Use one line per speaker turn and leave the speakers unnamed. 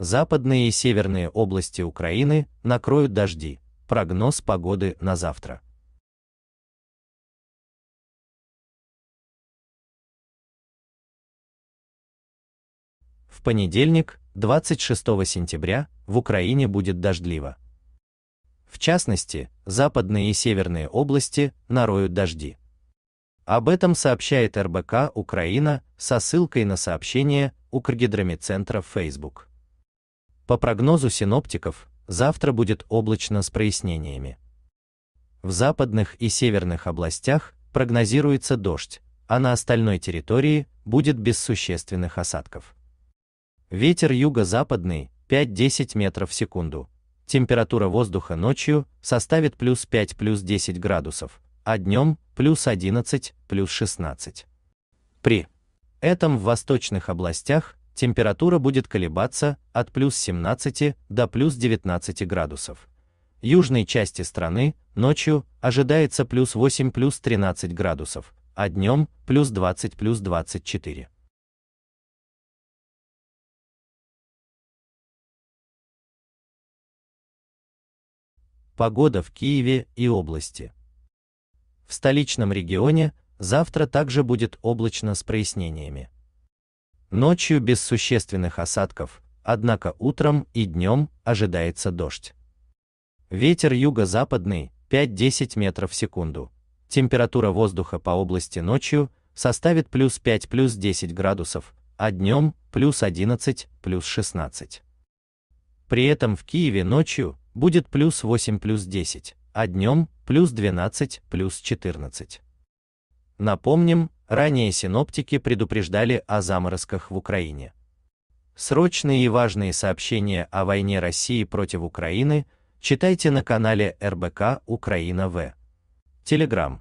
западные и северные области Украины накроют дожди. Прогноз погоды на завтра. В понедельник, 26 сентября, в Украине будет дождливо. В частности, западные и северные области нароют дожди. Об этом сообщает РБК Украина со ссылкой на сообщение Укргидромедцентра в Facebook. По прогнозу синоптиков, завтра будет облачно с прояснениями. В западных и северных областях прогнозируется дождь, а на остальной территории будет без существенных осадков. Ветер юго-западный 5-10 метров в секунду. Температура воздуха ночью составит плюс 5 плюс 10 градусов, а днем плюс 11, плюс 16. При этом в восточных областях температура будет колебаться от плюс 17 до плюс 19 градусов. Южной части страны ночью ожидается плюс 8 плюс 13 градусов, а днем плюс 20 плюс 24. Погода в Киеве и области. В столичном регионе завтра также будет облачно с прояснениями. Ночью без существенных осадков, однако утром и днем ожидается дождь. Ветер юго-западный 5-10 метров в секунду. Температура воздуха по области ночью составит плюс 5 плюс 10 градусов, а днем плюс 11 плюс 16. При этом в Киеве ночью будет плюс 8 плюс 10 а днем плюс 12, плюс 14. Напомним, ранее синоптики предупреждали о заморозках в Украине. Срочные и важные сообщения о войне России против Украины читайте на канале РБК Украина В. Телеграм